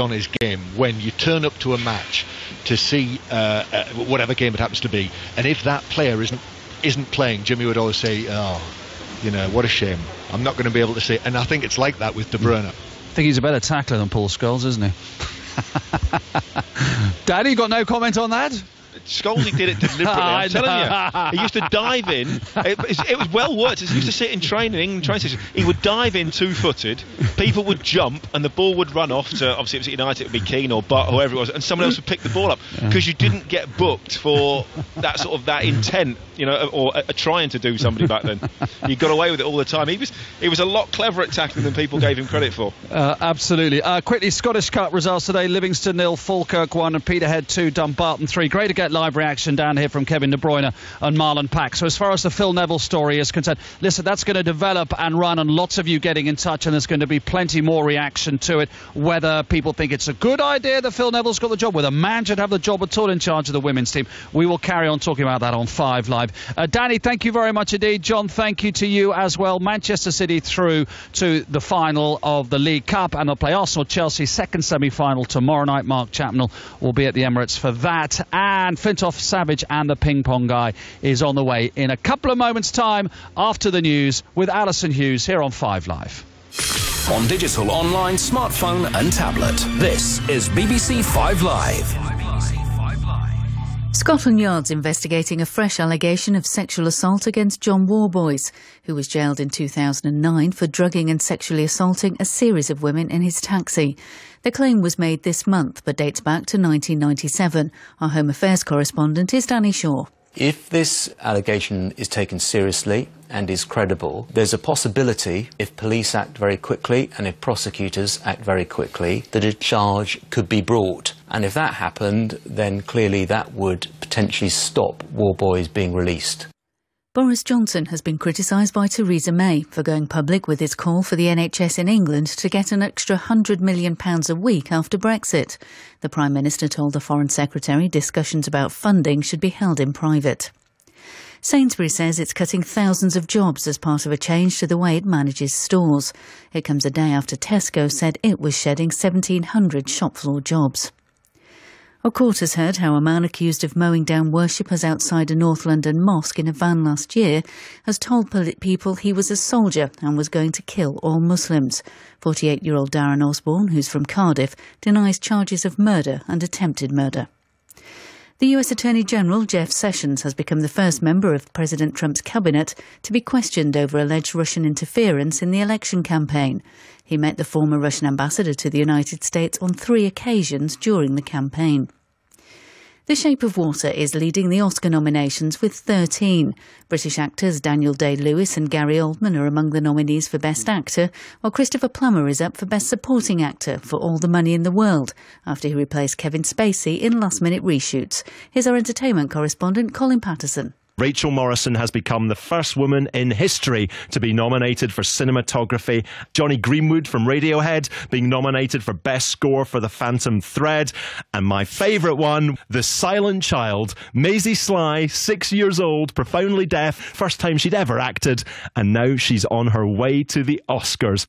on his game when you turn up to a match to see uh, uh, whatever game it happens to be, and if that player isn't isn't playing, Jimmy would always say, "Oh, you know, what a shame. I'm not going to be able to see." And I think it's like that with De Bruyne. I think he's a better tackler than Paul Scholes, isn't he? Daddy, got no comment on that? Scolding did it deliberately. I'm telling you, he used to dive in. It, it was well worked. He used to sit in training, England training session. He would dive in two-footed. People would jump, and the ball would run off to obviously it was United. It would be Keane or Butt, whoever it was, and someone else would pick the ball up because you didn't get booked for that sort of that intent, you know, or uh, trying to do somebody back then. You got away with it all the time. He was he was a lot cleverer at tackling than people gave him credit for. Uh, absolutely. Uh, quickly, Scottish Cup results today: Livingston nil, Falkirk one, and Peterhead two, Dumbarton three. Great to get live reaction down here from Kevin De Bruyne and Marlon Pack. So as far as the Phil Neville story is concerned, listen, that's going to develop and run, and lots of you getting in touch, and there's going to be plenty more reaction to it. Whether people think it's a good idea that Phil Neville's got the job, whether a man should have the job at all in charge of the women's team, we will carry on talking about that on Five Live. Uh, Danny, thank you very much indeed. John, thank you to you as well. Manchester City through to the final of the League Cup, and they'll play Arsenal Chelsea second semi-final tomorrow night. Mark Chapman will be at the Emirates for that, and Flintoff Savage and the ping pong guy is on the way in a couple of moments' time after the news with Alison Hughes here on Five Live. On digital, online, smartphone, and tablet. This is BBC Five Live. Scotland Yard's investigating a fresh allegation of sexual assault against John Worboys, who was jailed in 2009 for drugging and sexually assaulting a series of women in his taxi. The claim was made this month but dates back to 1997. Our Home Affairs correspondent is Danny Shaw. If this allegation is taken seriously and is credible, there's a possibility, if police act very quickly and if prosecutors act very quickly, that a charge could be brought. And if that happened, then clearly that would potentially stop Worboys being released. Boris Johnson has been criticised by Theresa May for going public with his call for the NHS in England to get an extra £100 million a week after Brexit. The Prime Minister told the Foreign Secretary discussions about funding should be held in private. Sainsbury says it's cutting thousands of jobs as part of a change to the way it manages stores. It comes a day after Tesco said it was shedding 1,700 shop floor jobs. A court has heard how a man accused of mowing down worshippers outside a North London mosque in a van last year has told people he was a soldier and was going to kill all Muslims. 48 year old Darren Osborne, who's from Cardiff, denies charges of murder and attempted murder. The US Attorney General Jeff Sessions has become the first member of President Trump's cabinet to be questioned over alleged Russian interference in the election campaign. He met the former Russian ambassador to the United States on three occasions during the campaign. The Shape of Water is leading the Oscar nominations with 13. British actors Daniel Day Lewis and Gary Oldman are among the nominees for Best Actor, while Christopher Plummer is up for Best Supporting Actor for All the Money in the World, after he replaced Kevin Spacey in last minute reshoots. Here's our entertainment correspondent, Colin Paterson. Rachel Morrison has become the first woman in history to be nominated for cinematography. Jonny Greenwood from Radiohead being nominated for Best Score for The Phantom Thread. And my favourite one, The Silent Child. Maisie Sly, six years old, profoundly deaf, first time she'd ever acted, and now she's on her way to the Oscars.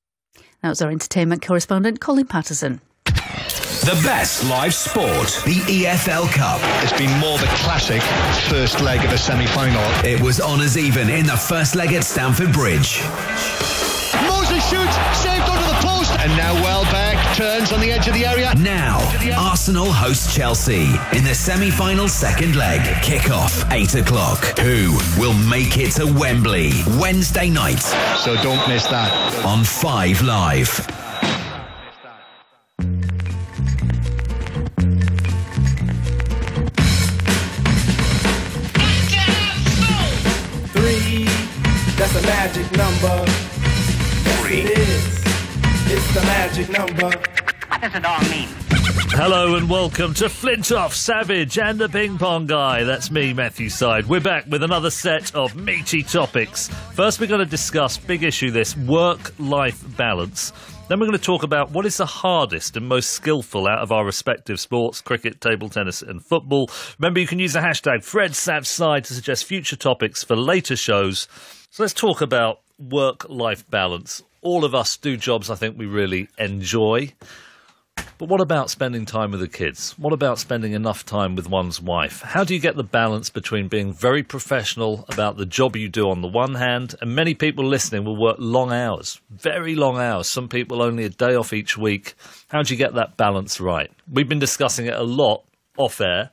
That was our entertainment correspondent, Colin Paterson. The best live sport. The EFL Cup. It's been more the classic first leg of a semi final. It was honours even in the first leg at Stamford Bridge. Moses shoots, saved under the post. And now Welbeck turns on the edge of the area. Now, the Arsenal host Chelsea in the semi final second leg. Kick-off, 8 o'clock. Who will make it to Wembley Wednesday night? So don't miss that. On 5 Live. That's a magic number. Yes, it is. It's the magic number. What does it all mean? Hello and welcome to Flintoff, Savage and the Ping Pong Guy. That's me, Matthew Syed. We're back with another set of meaty topics. First, we're going to discuss big issue this work-life balance. Then we're going to talk about what is the hardest and most skillful out of our respective sports cricket, table tennis, and football. Remember, you can use the hashtag FredSavSyed to suggest future topics for later shows. So let's talk about work life balance. All of us do jobs I think we really enjoy. But what about spending time with the kids? What about spending enough time with one's wife? How do you get the balance between being very professional about the job you do on the one hand, and many people listening will work long hours, very long hours, some people only a day off each week. How do you get that balance right? We've been discussing it a lot off air,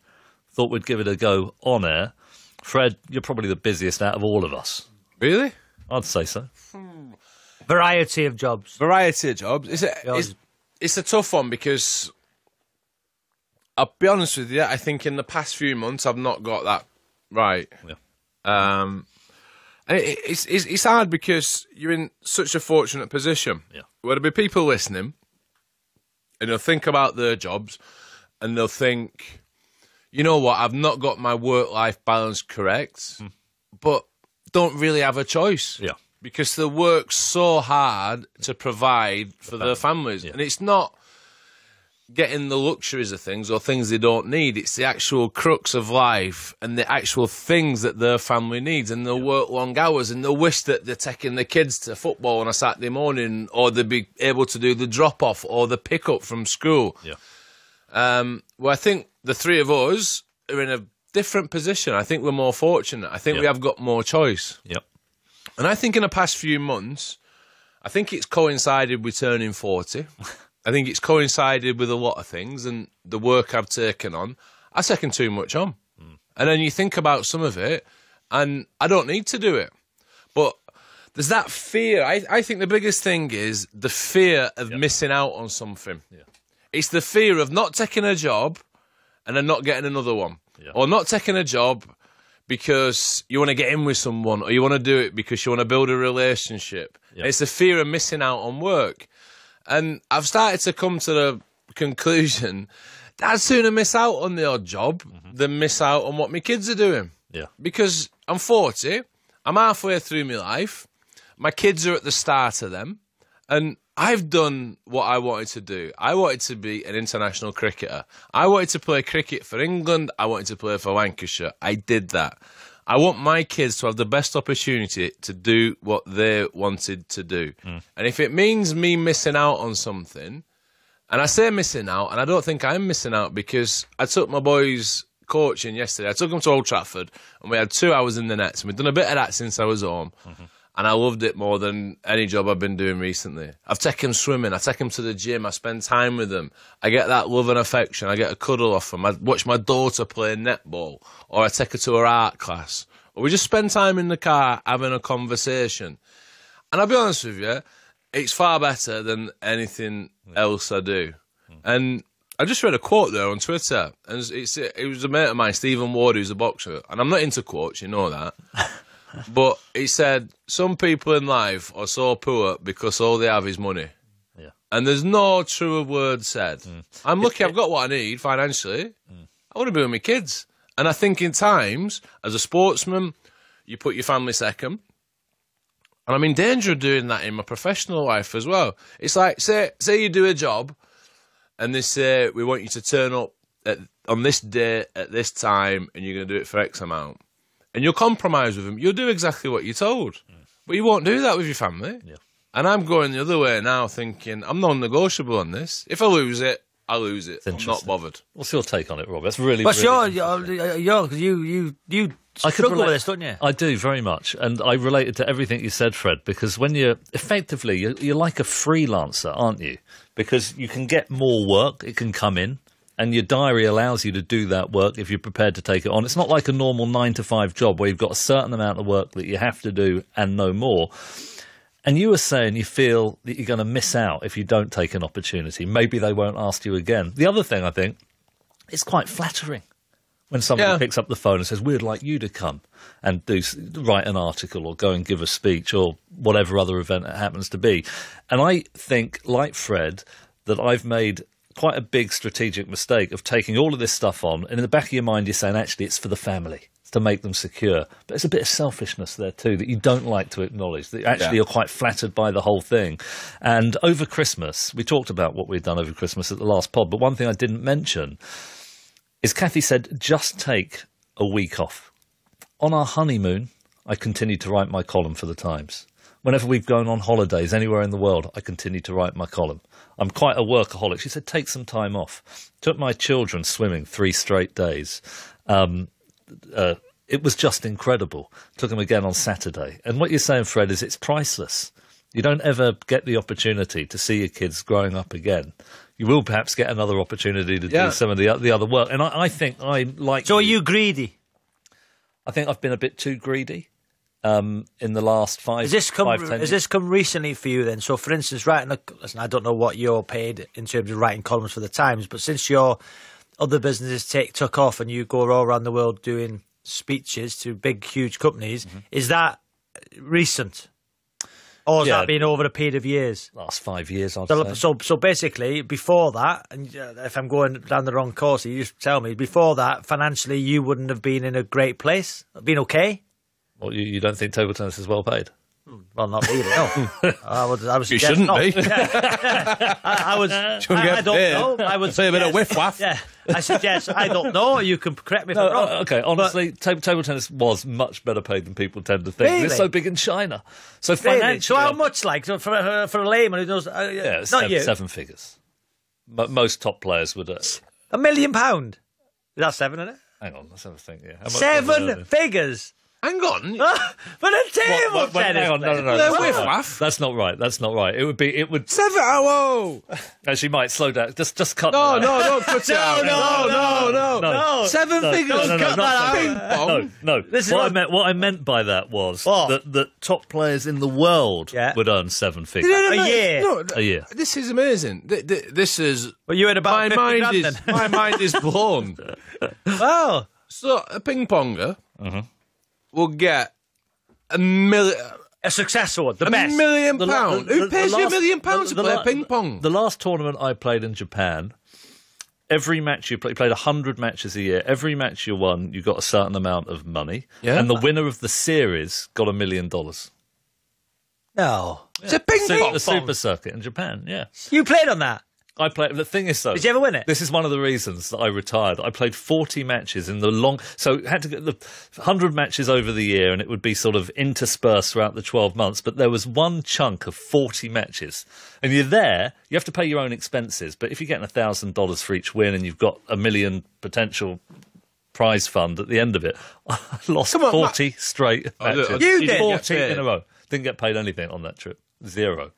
thought we'd give it a go on air. Fred, you're probably the busiest out of all of us. Really? I'd say so. Variety of jobs. Variety of jobs. It's a, it's, it's a tough one because I'll be honest with you. I think in the past few months I've not got that right. Yeah. Um, and it, it's, it's it's hard because you're in such a fortunate position. Yeah. Where there'll be people listening, and they'll think about their jobs, and they'll think, you know what? I've not got my work life balance correct, but don't really have a choice. Yeah. Because they work so hard to provide for their families, and it's not getting the luxuries of things or things they don't need. It's the actual crux of life and the actual things that their family needs. And they'll work long hours and they'll wish that they're taking the kids to football on a Saturday morning or they'd be able to do the drop off or the pick up from school. Yeah. Um, well, I think the three of us are in a different position. I think we're more fortunate. I think we have got more choice. Yep. And I think in the past few months, I think it's coincided with turning 40. I think it's coincided with a lot of things and the work I've taken on. I taken too much on. Hmm. And then you think about some of it, and I don't need to do it. But there's that fear. I, I think the biggest thing is the fear of missing out on something. Yeah. It's the fear of not taking a job and then not getting another one. Or not taking a job because you want to get in with someone or you want to do it because you want to build a relationship. It's the fear of missing out on work. And I've started to come to the conclusion that I'd sooner miss out on the odd job mm-hmm. than miss out on what my kids are doing. Yeah. Because I'm 40, I'm halfway through my life, my kids are at the start of them, and I've done what I wanted to do. I wanted to be an international cricketer. I wanted to play cricket for England. I wanted to play for Lancashire. I did that. I want my kids to have the best opportunity to do what they wanted to do. Hmm. And if it means me missing out on something, and I say missing out, and I don't think I'm missing out because I took my boys coaching yesterday. I took them to Old Trafford, and we had two hours in the nets, and we've done a bit of that since I was home. Mm-hmm. And I loved it more than any job I've been doing recently. I've taken them swimming, I take them to the gym, I spend time with them. I get that love and affection, I get a cuddle off them. I watch my daughter play netball, or I take her to her art class, or we just spend time in the car having a conversation. And I'll be honest with you, it's far better than anything else I do. Hmm. And I just read a quote there on Twitter, and it's, it's, it was a mate of mine, Stephen Ward, who's a boxer, and I'm not into quotes, you know that. but he said, Some people in life are so poor because all they have is money. Yeah. And there's no truer word said. Mm. I'm lucky I've got what I need financially. Mm. I want to be with my kids. And I think in times, as a sportsman, you put your family second. And I'm in danger of doing that in my professional life as well. It's like, say, say you do a job and they say, we want you to turn up at, on this day at this time and you're going to do it for X amount. And you'll compromise with them. You'll do exactly what you're told. But you won't do that with your family. And I'm going the other way now thinking, I'm non negotiable on this. If I lose it, I lose it. I'm not bothered. What's your take on it, Rob? That's really. But really you're, you're, you're, you, you, you I could struggle relate- with this, don't you? I do very much, and I related to everything you said, Fred, because when you're effectively you're, you're like a freelancer, aren't you? Because you can get more work, it can come in, and your diary allows you to do that work if you're prepared to take it on. It's not like a normal nine to five job where you've got a certain amount of work that you have to do and no more. And you were saying you feel that you're going to miss out if you don't take an opportunity. Maybe they won't ask you again. The other thing I think, it's quite flattering when somebody Yeah. picks up the phone and says, "We'd like you to come and do write an article or go and give a speech or whatever other event it happens to be." And I think, like Fred, that I've made quite a big strategic mistake of taking all of this stuff on, and in the back of your mind, you're saying, "Actually, it's for the family." To make them secure, but there's a bit of selfishness there too that you don't like to acknowledge. That actually Yeah. you're quite flattered by the whole thing. And over Christmas, we talked about what we'd done over Christmas at the last pod, but one thing I didn't mention is Kathy said, just take a week off. On our honeymoon, I continued to write my column for the Times. Whenever we've gone on holidays anywhere in the world, I continue to write my column. I'm quite a workaholic. She said, take some time off. Took my children swimming three straight days. Um, uh, it was just incredible. Took them again on Saturday. And what you're saying, Fred, is it's priceless. You don't ever get the opportunity to see your kids growing up again. You will perhaps get another opportunity to Yeah. do some of the, the other work. And I, I think I like. So are you greedy? I think I've been a bit too greedy um, in the last five. Has this come? five, ten has this come recently for you then? So, for instance, writing a listen, I don't know what you're paid in terms of writing columns for the Times, but since your other businesses take took off and you go all around the world doing speeches to big, huge companies, Mm-hmm. is that recent, or has Yeah. that been over a period of years? last five years? I'd So, say. so, so basically, before that, and uh, if I'm going down the wrong course, you just tell me. Before that, financially, you wouldn't have been in a great place. Been okay? What, you, you don't think table tennis is well paid? Well, not really. No, I would. I would You suggest shouldn't not. be. I, I was. I, Shouldn't I don't paid. know. I would Say a bit of whiff-waff. Yeah, I suggest. I don't know. You can correct me if No, I'm wrong. uh, okay, honestly, table, table tennis was much better paid than people tend to think. Really? It's so big in China. So Really? financially, So how much? Like so for a, for a layman who knows? Uh, Yeah, not seven, you. seven figures. Mo- Most top players would. Uh, A million pound. That's seven, isn't it? hang on, let's have a think. Yeah, How much was Seven it? figures Hang on. for a table What- what- tennis. hang on, no, no, no. That's They're not, whiff right. that's not right. That's not right. It would be. It would. Seven. Oh, whoa. Actually, might slow down. Just, just cut. No, that no, out. don't cut it out. no, no, no, No. No. Seven No, figures. no, no, no, cut not that seven. out. No, no. This is what, I meant, what I meant by that was What? that, that top players in the world Yeah. would earn seven figures No, no, A year. No, a year. This is amazing. Th- th- This is Well, you had about my mind is my mind is blown. Wow. So a ping ponger Mm-hmm. Will get a million. A successful one. The A best. million The pound. the- Who the- pays the you a million pounds the- to play la- ping pong? The last tournament I played in Japan, every match you play, you played 100 matches a year. Every match you won, you got a certain amount of money. Yeah. And the winner of the series got a million dollars. No. It's a ping Su- pong. The super circuit in Japan, yeah. You played on that. I played. The thing is, though, Did you ever win it? This is one of the reasons that I retired. I played 40 matches in the long, so had to get the 100 matches over the year, and it would be sort of interspersed throughout the 12 months. But there was one chunk of 40 matches, and you're there. You have to pay your own expenses. But if you're getting thousand dollars for each win, and you've got a million potential prize fund at the end of it, I lost on, 40 straight I do- matches. I- You did? 40 in a row. Didn't get paid anything on that trip. Zero.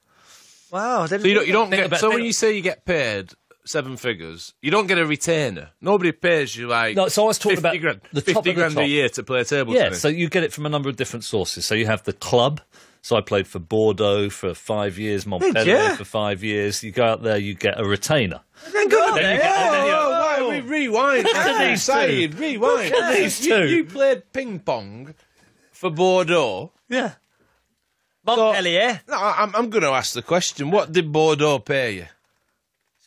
Wow. So you don't, you don't get. so when you say you get paid seven figures, you don't get a retainer. Nobody pays you like. No, so I was talking 50 about grand, the top fifty of the grand a year to play table Yeah, tennis. so you get it from a number of different sources. So you have the club. So I played for Bordeaux for five years, Montpellier you? for five years. You go out there, you get a retainer. Then. Then you get- Oh, you- oh, why, we rewind. at these two. Rewind. Look at these You- two. You, played ping pong for Bordeaux. Yeah. Montpellier. No, I'm, I'm going to ask the question. What did Bordeaux pay you?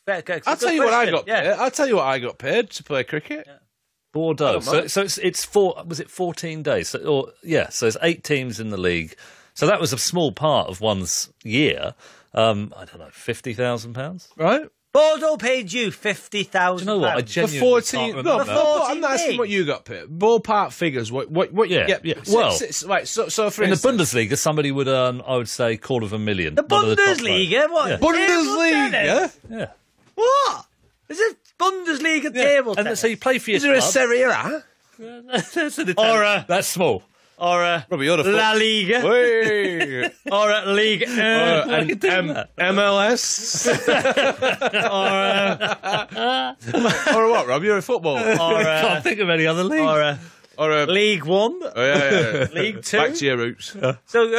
Fair- fair- I'll good tell you what I got Yeah. paid. I'll tell you what I got paid to play cricket. Bordeaux. So, so it's it's four. Was it fourteen days? So, or yeah. So there's eight teams in the league. So that was a small part of one's year. Um, I don't know, fifty thousand pounds. Right? Bordeaux paid you fifty Do you know what? I For genuinely 14. can't No, remember. no, For no, I'm not asking what you got paid. Ballpark figures. What, what, what Yeah, you get. yeah. So- Well- so- so- right. So, so for in the Bundesliga, somebody would earn, I would say, quarter of a million. The One of top players. Bundesliga. What? Yeah. Bundesliga. tennis? Yeah. What? Is it Bundesliga table And tennis? so you play for your is there a. Serie A? That's an Or Italian- a- That's small. Or a Probably ought to La Liga, Hey. or a League, Or uh, an uh, uh, uh, M- MLS? or a what, Rob? You're a football. or I a, can't think of any other league. or a Or a. League One. Oh, yeah, yeah, yeah. League Two? Back to your roots. So, so,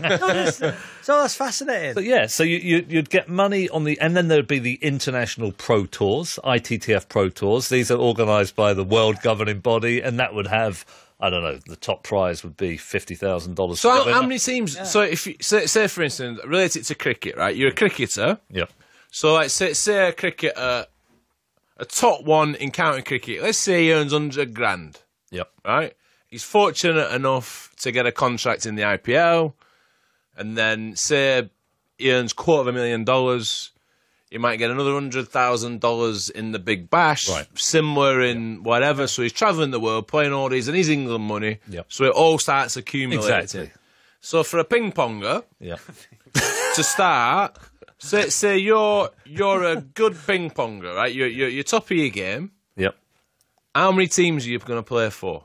that's, so that's fascinating. But yeah, so you, you, you'd get money on the, and then there'd be the international pro tours, ITTF pro tours. These are organised by the world governing body, and that would have, I don't know, the top prize would be fifty thousand dollars. So, how, how many teams? So, if you say, say, for instance, relate it to cricket, right? You're a cricketer. Yeah, So, like, say, say a cricketer, a top one in county cricket. Let's say he earns hundred grand. yep, right? He's fortunate enough to get a contract in the IPL, and then say he earns quarter of a million dollars. He might get another hundred thousand dollars in the Big Bash, Right. similar in whatever. So he's traveling the world, playing all these, and he's England money. Yep. So it all starts accumulating. exactly. So for a ping ponger Yeah. to start, say, say you're you're a good ping ponger, right? You're, you're you're top of your game. Yep. How many teams are you going to play for?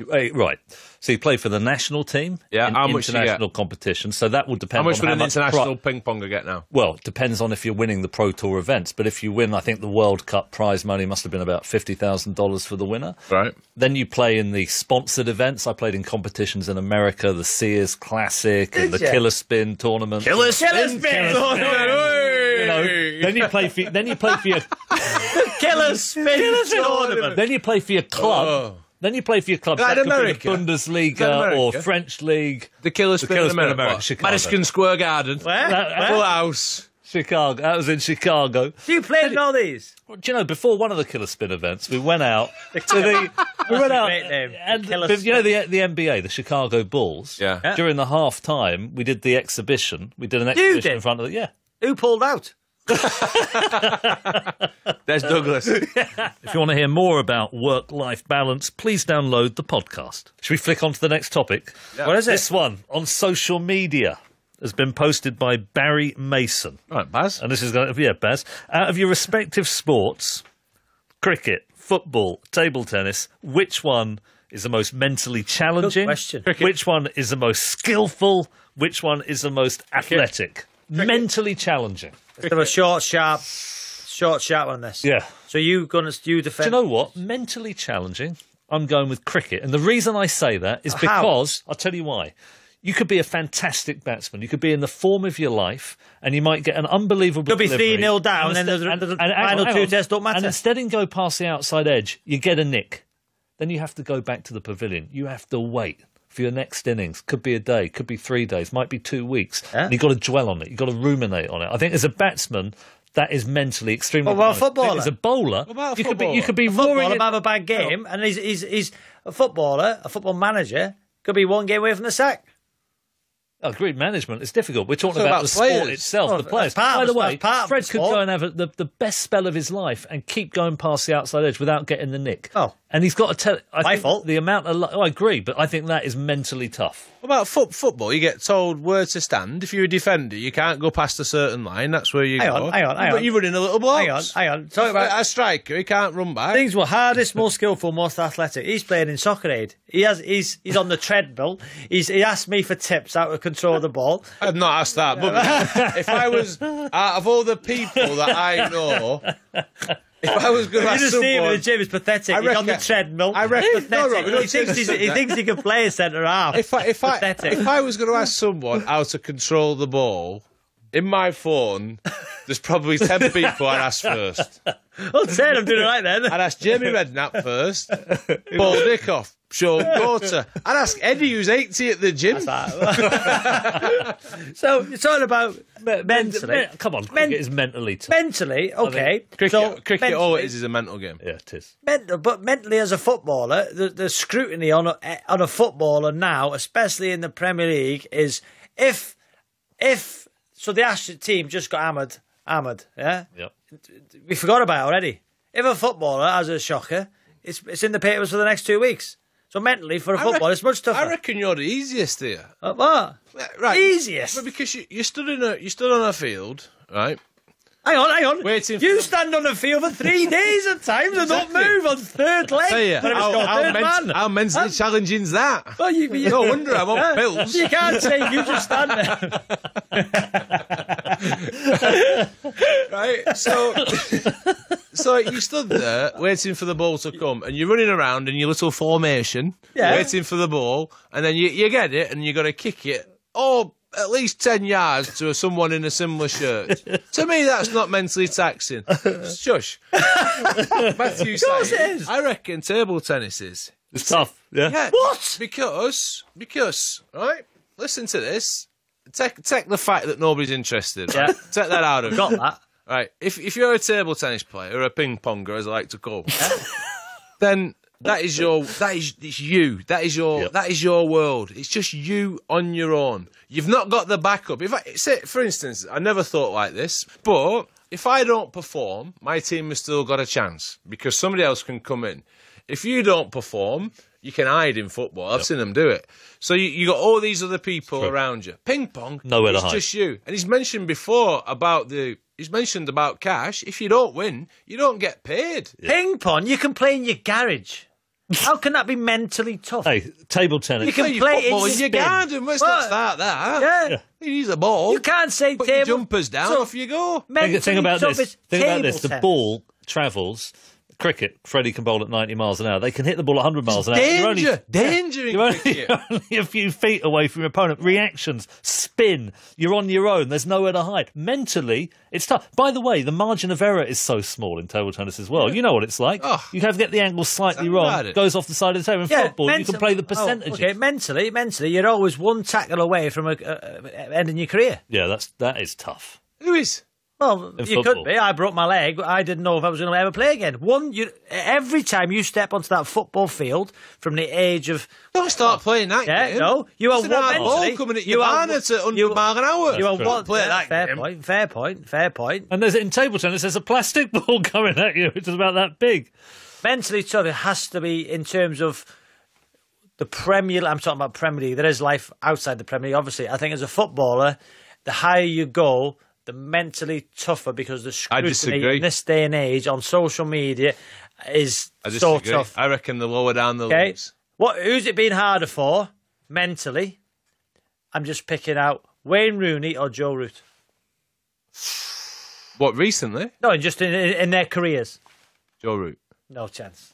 Right. So you play for the national team Yeah, in how much do you get? international competition. So that will depend How much on would how an much international pri- ping ponger get now? well, it depends on if you're winning the Pro Tour events. But if you win, I think the World Cup prize money must have been about fifty thousand dollars for the winner. Right. Then you play in the sponsored events. I played in competitions in America, the Sears Classic and the Did ya? Killer Spin tournament. Killer spin, You know, then you play for then you play for your killer spin tournament. then you play for your club. Oh. Then you play for your club. Is that That could America? the Bundesliga or French league. The Killer The Spin, Killer in America. America, Chicago. Madison Square Garden. Where? That- Full house. Chicago. That was in Chicago. You played in all these. Do you know before one of the Killer Spin events, we went out to the we went out and Killer but you know the the NBA, the Chicago Bulls. Yeah. Yeah. During the half time, we did the exhibition. We did an exhibition did? in front of the yeah. Who pulled out? There's Douglas. If you want to hear more about work life balance, please download the podcast. Should we flick on to the next topic? What is it? This one on social media has been posted by Barry Mason. right, Baz. And this is going to, yeah, Baz. Out of your respective sports, cricket, football, table tennis, which one is the most mentally challenging? question. Which one is the most skillful? Which one is the most athletic? Mentally challenging. Let's have a short, sharp, short, sharp on this. Yeah. So you gonna you Do defend? you know what? Mentally challenging. I'm going with cricket. And the reason I say that is How? because, I'll tell you why. You could be a fantastic batsman. You could be in the form of your life, and you might get an unbelievable. Could be 3-0 down, and instead- the- the hang final two tests don't matter. And instead of go past the outside edge, you get a nick. Then you have to go back to the pavilion. You have to wait for your next innings. Could be a day, could be three days, might be two weeks. Yeah. And you've got to dwell on it. You've got to ruminate on it. I think as a batsman, that is mentally extremely. What about a challenging. I think footballer? As a bowler, a you could be you could be A roaring. might have a bad game, and he's, he's he's a footballer, a football manager could be one game away from the sack. Oh, grid management is difficult. We're talking Talking about, about the sport itself, Oh, the players. part By the the- way, part Fred the could go and have a, the, the best spell of his life and keep going past the outside edge without getting the nick. Oh. and he's got to tell. I My think fault. The amount of. Oh, I agree, but I think that is mentally tough. What about foot, football? You get told where to stand. If you're a defender, you can't go past a certain line. That's where you Hang go. on, hang on, hang But on. You're running a little box. Hang on, hang on. Talk about a striker. He can't run back. things were hardest, most skillful, most athletic. He's playing in soccer aid. He has he's he's on the treadmill. He's he asked me for tips how to control the ball. I've not asked that. But if I was out of all the people that I know, if I was going to You ask just see him in someone, the gym. He's pathetic. I he's on the treadmill. I reckon- He's no. Rob, he thinks he's, he thinks he can play a centre half. if I if I Pathetic. if I was going to ask someone how to control the ball. In my phone, there's probably 10 people I'd ask first. Oh, I'll say I'm doing it right then. I'd ask Jamie Redknapp first, Paul Dickov, Sean Porter. I'd ask Eddie, who's 80 at the gym. so you're talking about mentally. Men- come on, Men- cricket is mentally tough. mentally, okay. Cricket, so cricket mentally- always is a mental game. yeah, it is. mental, but mentally as a footballer, the, the scrutiny on a, on a footballer now, especially in the Premier League, is if if so the Aston team just got hammered, hammered, yeah. Yep. We forgot about it already. If a footballer has a shocker, it's it's in the papers for the next two weeks. So mentally, for a I footballer, reckon- it's much tougher. I reckon you're the easiest here. What? Right. Easiest. But because you, you stood in a you stood on a field, right? Hang on, hang on. Waiting you stand on the field for three days at times and don't move on third leg. Tell you, But if it's how, how, third ment- man. how mentally challenging's that? Well, you, you, No wonder I'm on pills. You can't say you just stand there. right? So, so you stood there waiting for the ball to come, and you're running around in your little formation, Yeah. waiting for the ball, and then you, you get it, and you got to kick it, oh, at least ten yards to someone in a similar shirt. to me, that's not mentally taxing. Shush, Matthew. Of course it is. I reckon table tennis is. It's tough. Yeah. Yeah. What? Because because right. Listen to this. Take take the fact that nobody's interested. Right? Yeah. Take that out of it. Got that. Right. If if you're a table tennis player or a ping ponger, as I like to call, then that is your that is it's you. That is your Yep. that is your world. It's just you on your own. You've not got the backup. If I say, for instance, I never thought like this, but if I don't perform, my team has still got a chance because somebody else can come in. If you don't perform, You can hide in football. I've seen them do it. So you, you got all these other people around you. Ping pong, Nowhere to it's hide. just you. And he's mentioned before about the. He's mentioned about cash. If you don't win, you don't get paid. Ping pong, you can play in your garage. How can that be mentally tough? Hey, table tennis. You can Play play football in in your spin. garden. Let's not start that. Yeah. You use a ball. You can't say Put table your jumpers down. So, off you go. mentally Think, think about tough this. is Think about table this. The ball travels. Cricket, Freddie can bowl at 90 miles an hour. They can hit the ball at 100 miles an hour. You're only- Danger, danger You're only, you're only a few feet away from your opponent. Reactions, spin. You're on your own. There's nowhere to hide. Mentally, it's tough. By the way, the margin of error is so small in table tennis as well. You know what it's like. Oh. You have to get the angle slightly wrong. it. Goes off the side of the table. In football, you can play the oh, okay, mentally, mentally, you're always one tackle away from a, uh, ending your career. Yeah, that's that is tough. Who is? Well, you football. could be. I broke my leg. I didn't know if I was going to ever play again. One, you every time you step onto that football field from the age of Don't start playing that yeah, game. no, you are It's an one ball coming at you your are man at one- 100 you- mile an hour. You are Don't one. play yeah, that fair game. point. Fair point. Fair point. And there's in table tennis, there's a plastic ball coming at you, which is about that big. mentally tough. It has to be in terms of the Premier. I'm talking about Premier League. There is life outside the Premier League. Obviously, I think as a footballer, the higher you go, the mentally tougher because the scrutiny in this day and age on social media is I so tough. I reckon the lower down the Okay, leagues. what? Who's it been harder for mentally? I'm just picking out Wayne Rooney or Joe Root. What recently? No, just in, in, in their careers. Joe Root. No chance.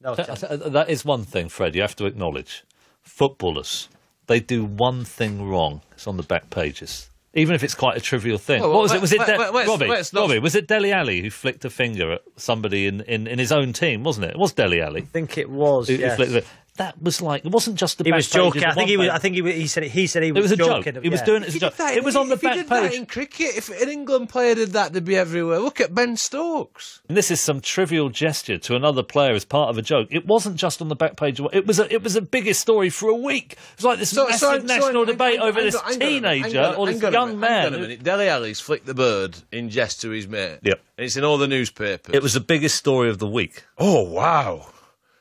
No chance. That is one thing, Fred, you have to acknowledge. Footballers, they do one thing wrong. It's on the back pages. Even if it's quite a trivial thing. Well, what was let- it? Was it let- De- let- let's- Robbie? let's not- Robbie, was it Dele Alli who flicked a finger at somebody in, in, in his own team, wasn't it? It was Dele Alli. I think it was. who- who yes. flicked the- That was like, it wasn't just the He back was joking. pages I think he one was. I think he was, he said he said he It was, was a joking. joke. He was yeah. doing it as a joke. It was on the if he back did that page. in cricket, if an England player did that, they'd be everywhere. Look at Ben Stokes. And this is some trivial gesture to another player as part of a joke. It wasn't just on the back page. It was a, it was a biggest story for a week. It was like this massive national debate over this teenager or this young man. Hang on a minute. Dele Alli's flicked the bird in jest to his mate. Yep. And it's in all the newspapers. It was the biggest story of the week. Oh wow!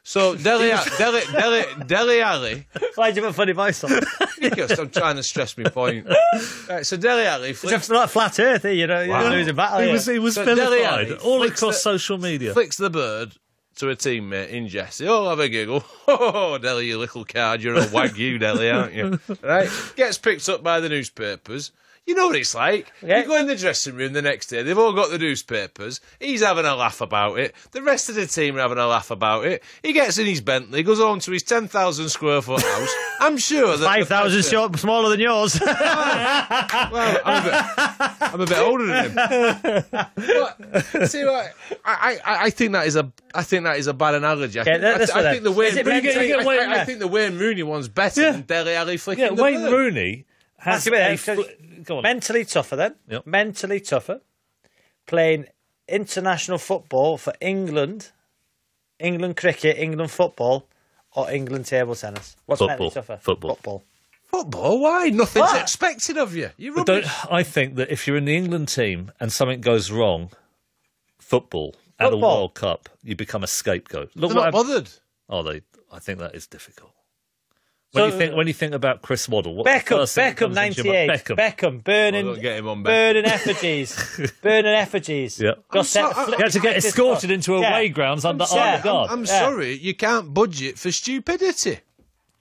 So Deli Deli Deli Dele Alli. Why'd you put a funny voice on? Because I'm trying to stress my point. Right, so Dele Alli It's flicks, a flat, flat earth here, you know. Wow. You're losing battle. He was, he was So vilified Alli all across the- social media. flicks the bird to a teammate in jest. They oh, all have a giggle. Oh, Deli, you little card, you're a wagyu, Deli, aren't you? Right? Gets picked up by the newspapers. You know what it's like. Yeah. You go in the dressing room the next day, they've all got the newspapers. He's having a laugh about it. The rest of the team are having a laugh about it. He gets in his Bentley, goes home to his 10,000 square foot house. I'm sure that. Five thousand short, smaller than yours. Well, I'm a bit, I'm a bit older than him. But, see what? I, I, I think that is a I think that is a bad analogy. I, Yeah, think, I, th- I think the Wayne Rooney, I, Wayne- I- think the Wayne Rooney one's better Yeah. than Dele Alli flicking Yeah, Wayne. Rooney has a fl- go on. Mentally tougher then. Yep. Mentally tougher. Playing international football for England, England cricket, England football, or England table tennis. What's Football. mentally tougher? Football. Football. Football? Why? Nothing's What? expected of you. You rubbish. don't, I think that if you're in the England team and something goes wrong, football, at a World Cup, you become a scapegoat. Look They're what not happened- bothered. Oh, they. I think that is difficult. When So- you think when you think about Chris Waddle, what's the Beckham, first thing that Beckham, comes into your mind? 98. Beckham. Beckham, burning, Oh, get him on burning effigies, burning effigies. Yeah. Got I'm set so- I- You had to get escorted squad. into Yeah. away grounds under sorry, armed guard. I'm Yeah. sorry, you can't budget for stupidity.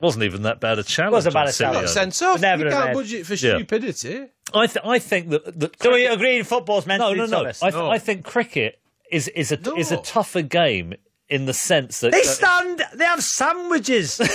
wasn't even that bad a challenge. Wasn't bad on a challenge. Silvio. Sent off. Never you can't have budget for Yeah. stupidity. I, th- I think that, that So you agree in football's no, mentally no, no. toughest? I, th- No. I think cricket is is a No. is a tougher game in the sense that They stand. They have sandwiches.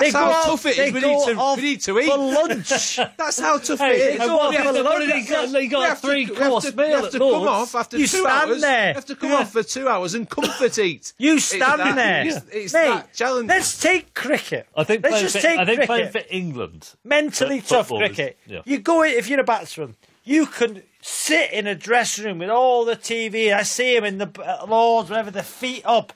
That's how off- tough it is. We need, to, we need to eat. for lunch. That's how tough Hey, it is. and what- We have what to- did he got? He got we a have to- three-course we have to- meal have at to come Lord's. off after You two stand hours. there. We have to come Yeah. off for two hours and comfort eat. You stand that- there. It's, it's Mate, that challenge. Let's take cricket. I think let's just for, take I think playing cricket. for England. Mentally But tough football is- cricket. yeah. You go in, if you're a batsman, you can sit in a dressing room with all the TV. I see him in the uh, Lords, whatever, the feet up,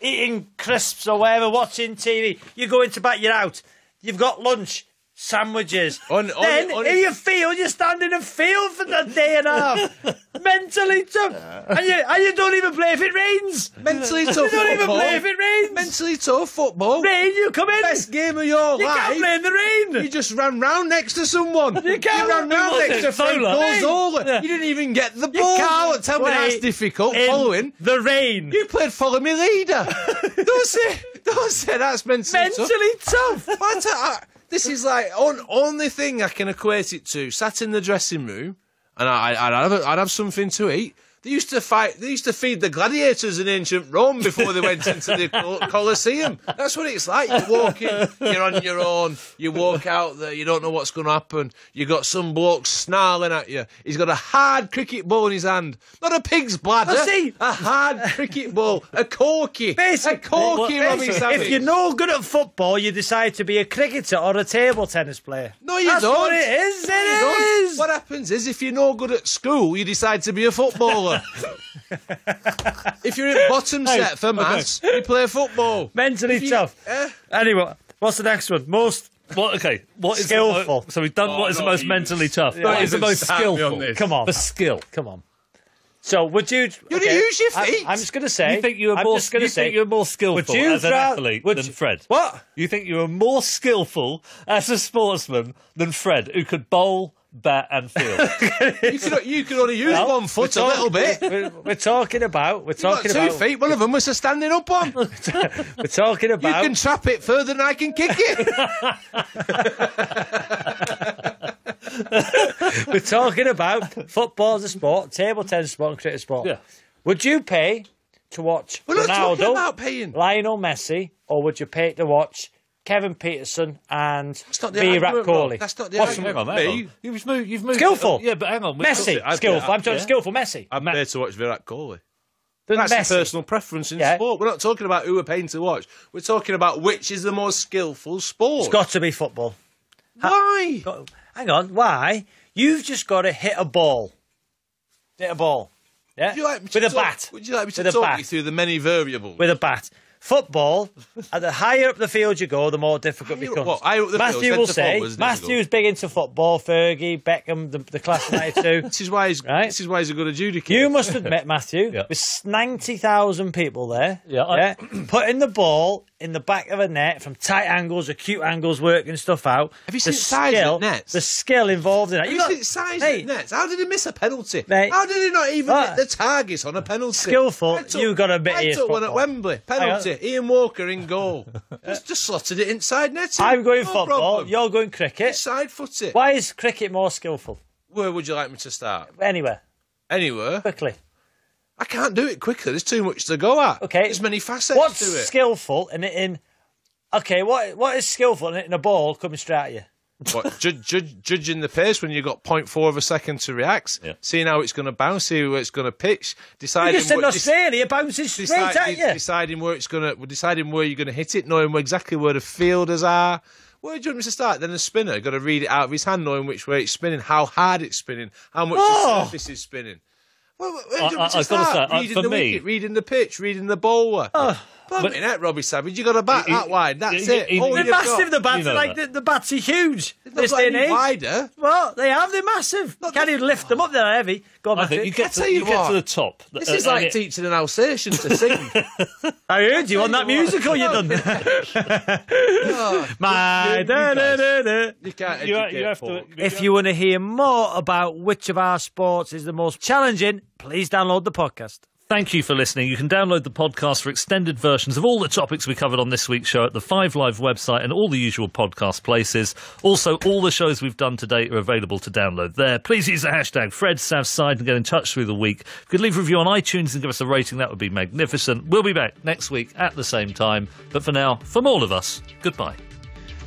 eating crisps or whatever, watching TV. You go into bat, you're out. You've got lunch. Sandwiches. On- on- then on- in your field, you stand in a field for the day and a half. Mentally tough. And you, and you don't even play if it rains. Mentally You tough don't even football. play if it rains. Mentally tough football. Rain, you come in. Best game of your You life. can't play in the rain. You just ran round next to someone. You can't ran round next to Frank. Yeah. You didn't even get the You ball. can't Tell me that's difficult. in Following. the rain. You played follow me leader. don't say, don't say that's mentally, Mentally tough. tough. This is like on, only thing I can equate it to. Sat in the dressing room, and I, I'd, have, I'd have something to eat. They used to fight. They used to feed the gladiators in ancient Rome before they went into the Col- Colosseum. That's what it's like. You walk in, you're on your own. You walk out there. You don't know what's going to happen. You got some bloke snarling at you. He's got a hard cricket ball in his hand, not a pig's bladder. See. A hard cricket ball, a corky, a Basically, corky. well, basically, if you're no good at football, you decide to be a cricketer or a table tennis player. No, you That's don't. what it is. It No, is. What happens is if you're no good at school, you decide to be a footballer. if you're in bottom Hey, set for okay. maths, you play football. Mentally you- tough. eh? Anyway, what's the next one? Most What? Okay. What is Skillful. The mo- so we've done. what is the most even- mentally tough? Don't what is the most start me on skillful? this. Come on. The skill. Come on. So would you? You only use your I- feet. I'm just going to say. You think you were I'm more? just gonna you say. think you're more skillful would you as an ra- athlete would than you- Fred? What? You think you were more skillful as a sportsman than Fred, who could bowl, bat, and field? You could, you could only use Well, one foot we're a little bit. We're, we're talking about. We're got talking two about. feet. One of them was a standing up one. We're talking about. You can trap it further than I can kick it. We're talking about football as a sport, table tennis sport, and cricket sport. Yeah. Would you pay to watch We're not talking Ronaldo, about paying. Lionel Messi, or would you pay to watch Kevin Pietersen and That's not the Virat. Kohli? That's not the What's- argument. hang on, hang on. You've moved. You've moved. Skillful. Yeah, but hang on. Messi, skillful. I'm talking yeah. skillful Messi. I'm there to watch Virat Kohli. Than That's Messi. a personal preference in Yeah. sport. We're not talking about who we're paying to watch. We're talking about which is the most skillful sport. It's got to be football. Why? Got- Hang on, why? You've just got to hit a ball. Hit a ball. Yeah? Would you like me to With a talk- bat. Would you like me to With talk bat. you through the many variables? With a bat. Football, at the higher up the field you go, the more difficult it Higher up becomes. what? Higher up the Matthew centre will say, forward is. Matthew's big into football, Fergie, Beckham, the, the class of 92. This is why he's Right. this is why he's a good adjudicator. You must admit, Matthew, Yeah. with 90,000 people there, Yeah, I- putting the ball in the back of a net from tight angles, acute angles, working stuff out. Have you the seen size skill, of nets? The skill involved in that. Have you got- seen size hey, of nets? How did he miss a penalty? Mate. How did he not even hit the targets on a penalty? Skillful, took- you got a bit. I took one at. Wembley. Penalty. Ian Walker in goal. just, just slotted it inside net. I'm going no football, Problem. you're going cricket. Side foot it. Why is cricket more skillful? Where would you like me to start? Anywhere, Anywhere. quickly. I can't do it quickly. There's too much to go at. Okay. There's many facets What's to it. skillful in it in? Okay, what what is skillful in it in a ball coming straight at you? what, ju- ju- judging the pace when you've got 0.4 of a second to react, Yeah. seeing how it's going to bounce, seeing where it's going to pitch, You deciding just in what- Australia, it bounces straight decide- at you. deciding where it's going to, deciding where you're going to hit it, knowing exactly where the fielders are. Where do you want me to start? Then the spinner got to read it out of his hand, knowing which way it's spinning, how hard it's spinning, how much Oh. the surface is spinning. Well, where do you I- me I- to say, uh, reading for the me- wicket, reading the pitch, reading the bowler. But, that Robbie Savage, you got a bat He- that wide. That's he- it. he- They're you've got. massive, the bats. You know are like the, the bats are huge. This not day wider. Well, they have. They're massive. Can't even lift them up. They're heavy. Go on, I think you get to, you you get to the top. This Uh, is like it- teaching an Alsatian to sing. I heard you on that musical you done. My da, da. You can't you, educate have to. folk. If you want to hear more about which of our sports is the most challenging, please download the podcast. Thank you for listening. You can download the podcast for extended versions of all the topics we covered on this week's show at the Five Live website and all the usual podcast places. Also, all the shows we've done to date are available to download there. Please use the hashtag FredSavSyed and get in touch through the week. If you could leave a review on iTunes and give us a rating, that would be magnificent. We'll be back next week at the same time. But for now, from all of us, goodbye.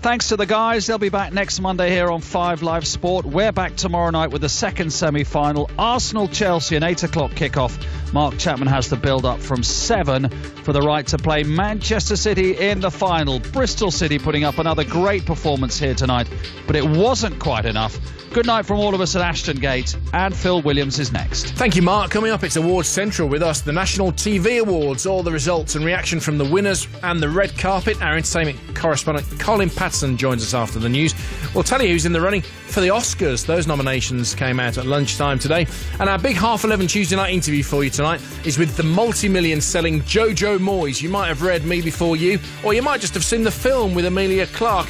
Thanks to the guys. They'll be back next Monday here on 5 Live Sport. We're back tomorrow night with the second semi final Arsenal Chelsea, an 8 o'clock kickoff. Mark Chapman has the build up from 7 for the right to play Manchester City in the final. Bristol City putting up another great performance here tonight, but it wasn't quite enough. Good night from all of us at Ashton Gate, and Phil Williams is next. Thank you, Mark. Coming up, it's Awards Central with us, the National TV Awards, all the results and reaction from the winners and the red carpet. Our entertainment correspondent Colin Paterson Patson joins us after the news. We'll tell you who's in the running for the Oscars. Those nominations came out at lunchtime today. And our big half 11 Tuesday night interview for you tonight is with the multi million selling Jojo Moyes. You might have read Me Before You, or you might just have seen the film with Emilia Clarke.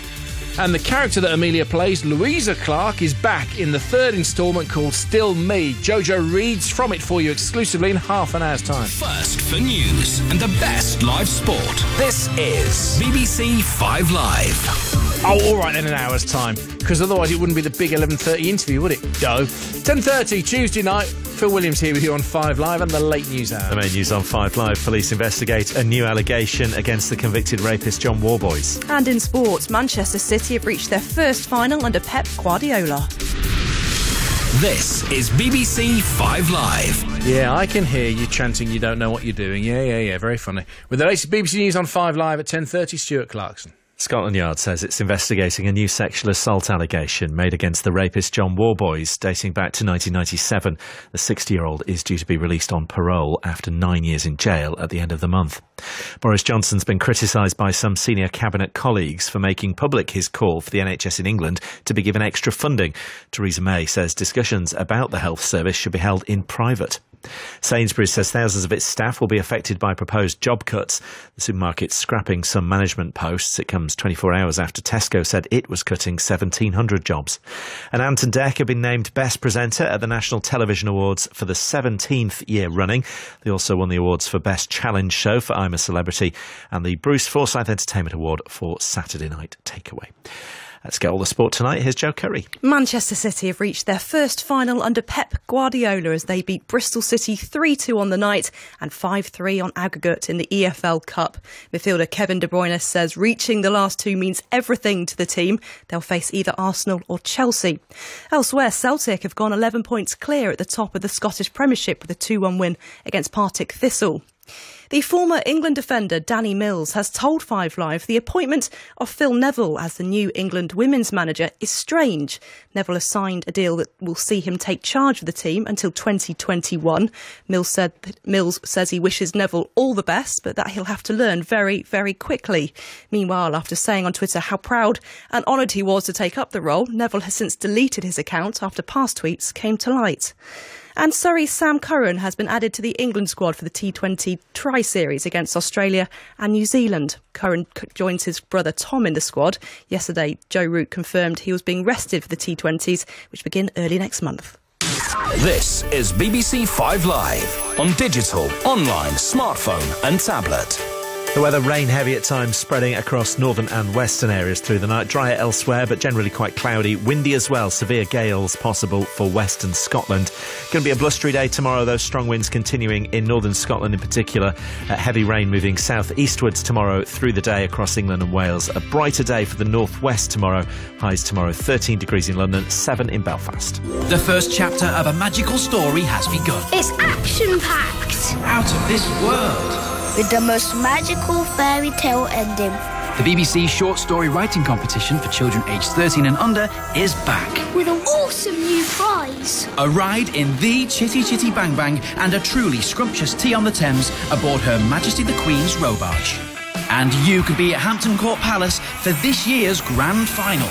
And the character that Amelia plays, Louisa Clark, is back in the third instalment called Still Me. Jojo reads from it for you exclusively in half an hour's time. First for news and the best live sport. This is BBC Five Live. Oh, all right, in an hour's time, because otherwise it wouldn't be the big 11:30 interview, would it? Doe. 10:30 Tuesday night. Phil Williams here with you on Five Live and the late news hour. The main news on Five Live: police investigate a new allegation against the convicted rapist John Worboys. And in sports, Manchester City have reached their first final under Pep Guardiola. This is BBC Five Live. Yeah, I can hear you chanting. You don't know what you're doing. Yeah, yeah, yeah. Very funny. With the latest BBC news on Five Live at 10:30, Stuart Clarkson. Scotland Yard says it's investigating a new sexual assault allegation made against the rapist John Worboys dating back to 1997. The 60 year old is due to be released on parole after nine years in jail at the end of the month. Boris Johnson's been criticised by some senior cabinet colleagues for making public his call for the NHS in England to be given extra funding. Theresa May says discussions about the health service should be held in private. Sainsbury's says thousands of its staff will be affected by proposed job cuts. The supermarket's scrapping some management posts. It comes 24 hours after Tesco said it was cutting 1,700 jobs. And Ant and Dec have been named Best Presenter at the National Television Awards for the 17th year running. They also won the awards for Best Challenge Show for I'm a Celebrity and the Bruce Forsyth Entertainment Award for Saturday Night Takeaway. Let's get all the sport tonight. Here's Joe Curry. Manchester City have reached their first final under Pep Guardiola as they beat Bristol City 3 2 on the night and 5 3 on aggregate in the EFL Cup. Midfielder Kevin De Bruyne says reaching the last two means everything to the team. They'll face either Arsenal or Chelsea. Elsewhere, Celtic have gone 11 points clear at the top of the Scottish Premiership with a 2 1 win against Partick Thistle. The former England defender Danny Mills has told Five Live the appointment of Phil Neville as the new England women's manager is strange. Neville has signed a deal that will see him take charge of the team until 2021. Mills said Mills says he wishes Neville all the best, but that he'll have to learn very, very quickly. Meanwhile, after saying on Twitter how proud and honoured he was to take up the role, Neville has since deleted his account after past tweets came to light. And Surrey's Sam Curran has been added to the England squad for the T20 Tri Series against Australia and New Zealand. Curran joins his brother Tom in the squad. Yesterday, Joe Root confirmed he was being rested for the T20s, which begin early next month. This is BBC Five Live on digital, online, smartphone, and tablet. The weather rain heavy at times spreading across northern and western areas through the night. Drier elsewhere, but generally quite cloudy. Windy as well. Severe gales possible for western Scotland. Going to be a blustery day tomorrow, though. Strong winds continuing in northern Scotland in particular. Uh, heavy rain moving south eastwards tomorrow through the day across England and Wales. A brighter day for the northwest tomorrow. Highs tomorrow 13 degrees in London, 7 in Belfast. The first chapter of a magical story has begun. It's action packed. Out of this world with the most magical fairy tale ending. The BBC Short Story Writing Competition for children aged 13 and under is back. With an awesome new prize. A ride in the Chitty Chitty Bang Bang and a truly scrumptious tea on the Thames aboard Her Majesty the Queen's row barge. And you could be at Hampton Court Palace for this year's grand final.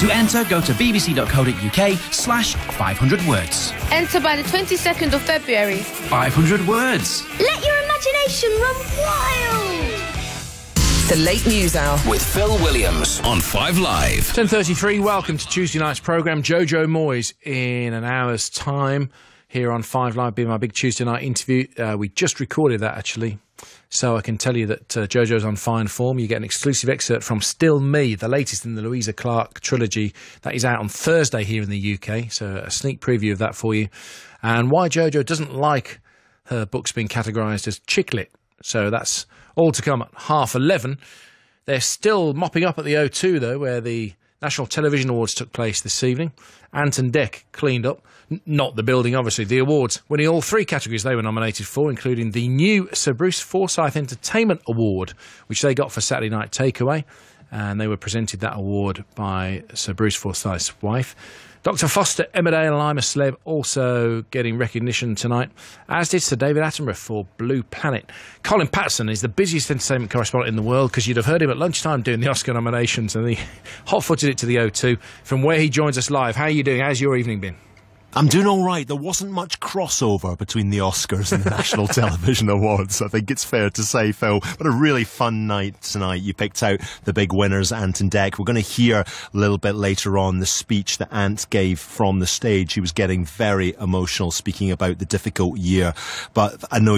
To enter, go to bbc.co.uk slash 500 words. Enter by the 22nd of February. 500 words. Let your imagination run wild. The Late News Hour with Phil Williams on 5 Live. 10.33, welcome to Tuesday night's programme. Jojo Moyes in an hour's time here on 5 Live, being my big Tuesday night interview. Uh, we just recorded that actually so I can tell you that uh, JoJo's on fine form. You get an exclusive excerpt from Still Me, the latest in the Louisa Clark trilogy. That is out on Thursday here in the UK. So a sneak preview of that for you. And why JoJo doesn't like her books been categorised as chicklit. So that's all to come at half 11. They're still mopping up at the O2, though, where the National Television Awards took place this evening. Ant and Dec cleaned up not the building, obviously, the awards, winning all three categories they were nominated for, including the new Sir Bruce Forsyth Entertainment Award, which they got for Saturday Night Takeaway. And they were presented that award by Sir Bruce Forsyth's wife, Dr. Foster Emmerdale and I'm a Celeb also getting recognition tonight, as did Sir David Attenborough for Blue Planet. Colin Paterson is the busiest entertainment correspondent in the world because you'd have heard him at lunchtime doing the Oscar nominations and he hot footed it to the O2 from where he joins us live. How are you doing? How's your evening been? I'm doing all right. There wasn't much crossover between the Oscars and the National Television Awards. I think it's fair to say, Phil. But a really fun night tonight. You picked out the big winners, Ant and Dec. We're going to hear a little bit later on the speech that Ant gave from the stage. He was getting very emotional, speaking about the difficult year. But I know